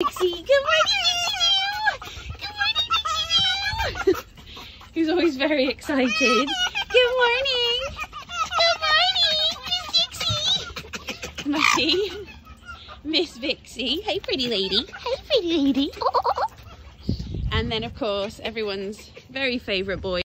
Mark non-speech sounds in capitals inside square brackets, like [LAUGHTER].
Dixie. Good morning, Dixie. Good morning, Dixie. He's always very excited. Good morning. Good morning, Miss Dixie. Mushy. Miss Vixie. Hey, pretty lady. Hey, pretty lady. [LAUGHS] And then, of course, everyone's very favourite boy.